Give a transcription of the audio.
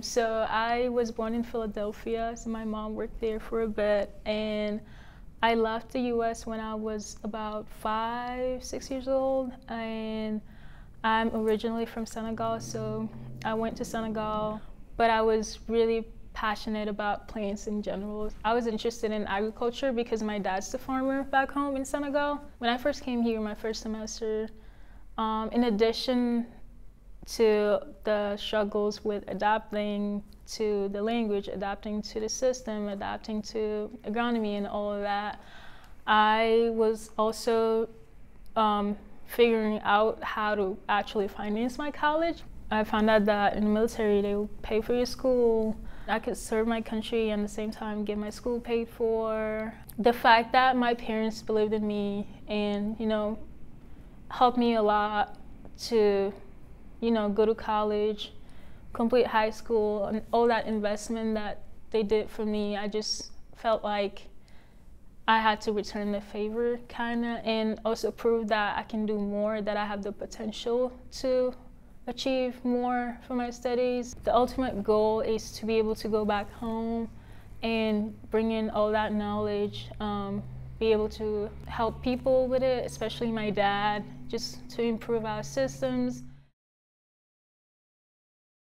So I was born in Philadelphia, so my mom worked there for a bit, and I left the U.S. when I was about five, six years old, and I'm originally from Senegal, so I went to Senegal, but I was really passionate about plants in general. I was interested in agriculture because my dad's the farmer back home in Senegal. When I first came here, my first semester, um, in addition to the struggles with adapting to the language, adapting to the system, adapting to agronomy and all of that, I was also um, figuring out how to actually finance my college. I found out that in the military they will pay for your school. I could serve my country and at the same time get my school paid for. The fact that my parents believed in me and, you know, helped me a lot to you know, go to college, complete high school, and all that investment that they did for me, I just felt like I had to return the favor, kind of, and also prove that I can do more, that I have the potential to achieve more for my studies. The ultimate goal is to be able to go back home and bring in all that knowledge, um, be able to help people with it, especially my dad, just to improve our systems.